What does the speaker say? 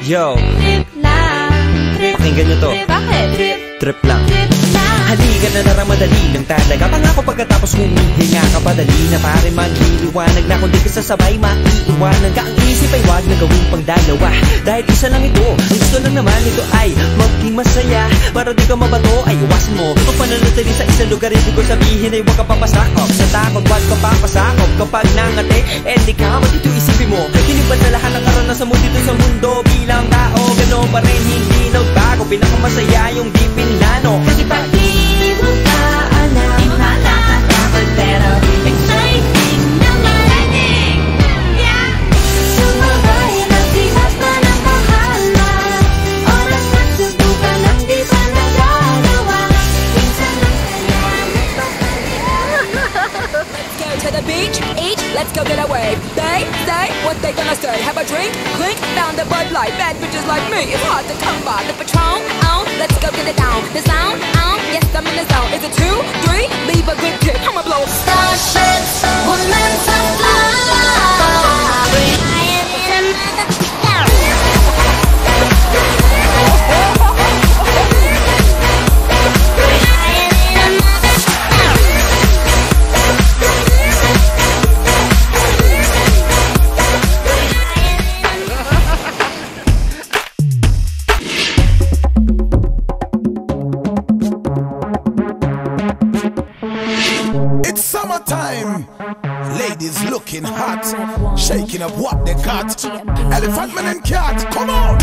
Yo, Trip lang, trip, pakinggan nyo to. trip, bakit? Trip, Trip lang. trip lang. Halika na naramadali lang talaga Pangako pagkatapos humihinga ka padali Na pare magliliwanag na Kung di ka sasabay maiiwanan ka Ang isip ay wag na gawin pang dalawa Dahil isa lang ito Ang gusto lang naman ito ay maging masaya Para di ka mabato ay iwasan mo Kung pananatili sa isang lugar Ibig ko sabihin ay huwag ka papasakop Sa takot wag ka papasakop Kapag nangate eh di ka Dito Pinakamasaya yung di pinlano. Kasi pag to the beach, eat, let's go get a wave. They say what they gonna say. Have a drink, clink, found a Bud Light. Bad bitches like me, it's hard to come by. The Patron, on, let's go get it down. The sound, on, yes I'm in the zone. Is it two, three? Leave a good It's summertime. Ladies looking hot, shaking up what they got. Elephant man and cat, come on.